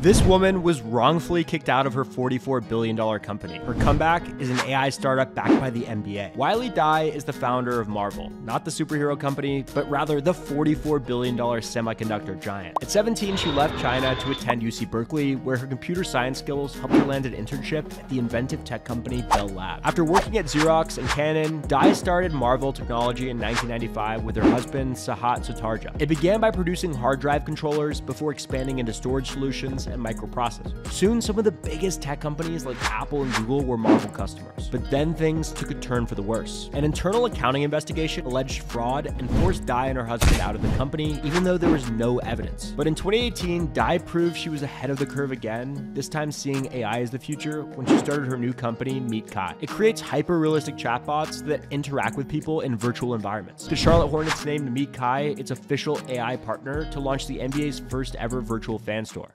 This woman was wrongfully kicked out of her $44 billion company. Her comeback is an AI startup backed by the NBA. Weili Dai is the founder of Marvell, not the superhero company, but rather the $44 billion semiconductor giant. At 17, she left China to attend UC Berkeley, where her computer science skills helped her land an internship at the inventive tech company Bell Labs. After working at Xerox and Canon, Dai started Marvell Technology in 1995 with her husband, Sehat Sutardja. It began by producing hard drive controllers before expanding into storage solutions and microprocessors. Soon, some of the biggest tech companies like Apple and Google were Marvell customers. But then things took a turn for the worse. An internal accounting investigation alleged fraud and forced Dai and her husband out of the company, even though there was no evidence. But in 2018, Dai proved she was ahead of the curve again, this time seeing AI as the future when she started her new company, MeetKai. It creates hyper-realistic chatbots that interact with people in virtual environments. The Charlotte Hornets named MeetKai its official AI partner to launch the NBA's first ever virtual fan store.